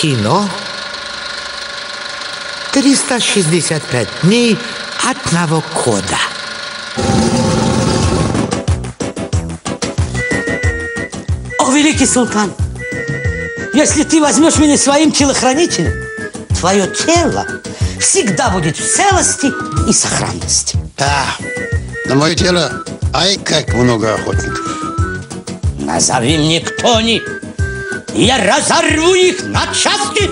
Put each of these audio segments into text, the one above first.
кино 365 дней одного кода. О, великий султан, если ты возьмешь меня своим телохранителем, твое тело всегда будет в целости и сохранности. Да, на мое тело, ай, как много охотников. Назови мне, кто они, и я разорву их на части.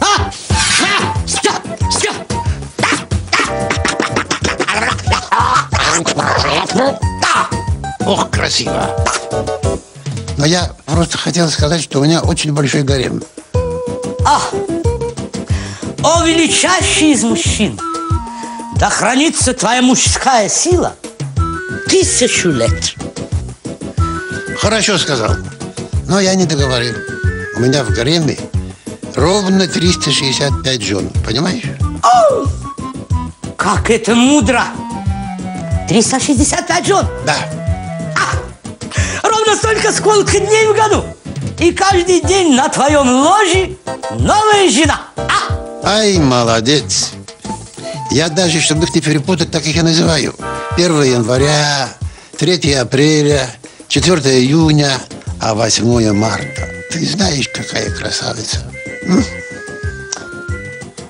А? А? Все, все. Ох, красиво. Но я просто хотел сказать, что у меня очень большой гарем. А, о, величайший из мужчин, да хранится твоя мужская сила тысячу лет. Хорошо сказал. Но я не договорил. У меня в гареме ровно 365 жен. Понимаешь? О, как это мудро! 365 жен. Да. А, ровно столько, сколько дней в году. И каждый день на твоем ложе новая жена. А? Ай, молодец. Я даже, чтобы их не перепутать, так их и называю. 1 января, 3 апреля, 4 июня, а 8 марта. Ты знаешь, какая красавица. М?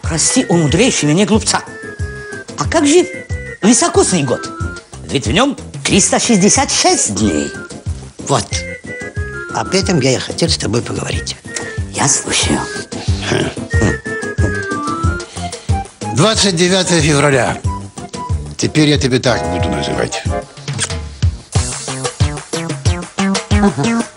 Прости, о мудрейший меня глупца. А как же високосный год? Ведь в нем 366 дней. Вот. Об этом я и хотел с тобой поговорить. Я слушаю. 29 февраля. Теперь я тебе так буду называть. Ага.